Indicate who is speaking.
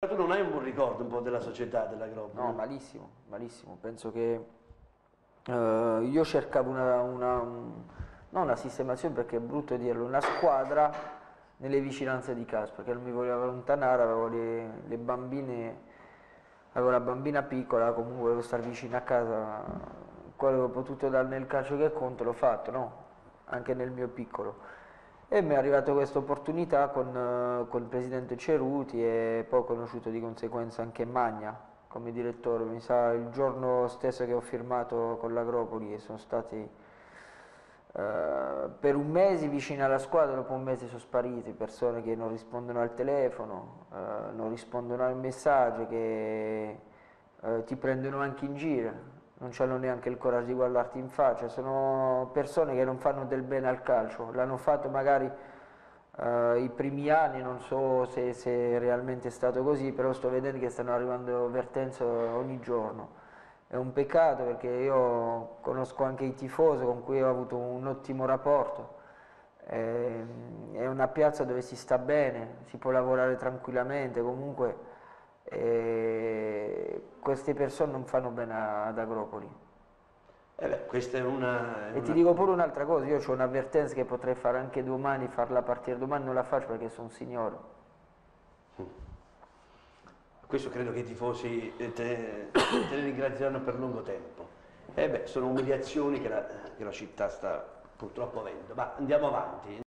Speaker 1: Tu non hai un buon ricordo un po' della società dell'Agropoli?
Speaker 2: No, malissimo, malissimo. Penso che eh, io cercavo una, una, un- non una sistemazione perché è brutto dirlo, una squadra nelle vicinanze di casa, perché non mi volevo allontanare, avevo le, le bambine, avevo la bambina piccola, comunque volevo stare vicino a casa, quello che ho potuto dare nel calcio che conto l'ho fatto, no? Anche nel mio piccolo. E mi è arrivata questa opportunità con, eh, con il presidente Ceruti e poi ho conosciuto di conseguenza anche Magna come direttore. Mi sa il giorno stesso che ho firmato con l'Agropoli sono stati eh, per un mese vicino alla squadra, dopo un mese sono spariti persone che non rispondono al telefono, eh, non rispondono al messaggio, che eh, ti prendono anche in giro, non hanno neanche il coraggio di guardarti in faccia, sono persone che non fanno del bene al calcio, l'hanno fatto magari eh, i primi anni, non so se, se realmente è stato così, però sto vedendo che stanno arrivando vertenze ogni giorno. È un peccato perché io conosco anche i tifosi con cui ho avuto un ottimo rapporto. Ehm, È una piazza dove si sta bene, si può lavorare tranquillamente, comunque queste persone non fanno bene ad Agropoli.
Speaker 1: Eh beh, questa è una... è
Speaker 2: E ti
Speaker 1: una-
Speaker 2: dico pure un'altra cosa, io ho un'avvertenza che potrei fare anche domani, farla partire domani, non la faccio perché sono un signore.
Speaker 1: Questo credo che i tifosi eh, te, te ne ringrazieranno per lungo tempo. Eh beh, sono umiliazioni che la, che la città sta purtroppo avendo, ma andiamo avanti.